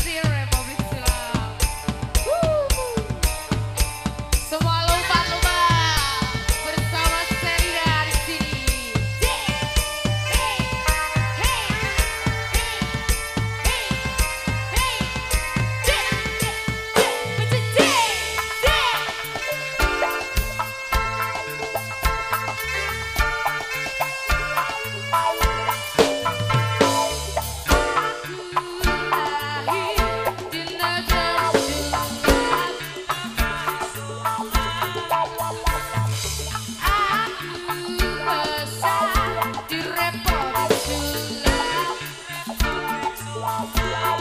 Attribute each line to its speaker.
Speaker 1: zero.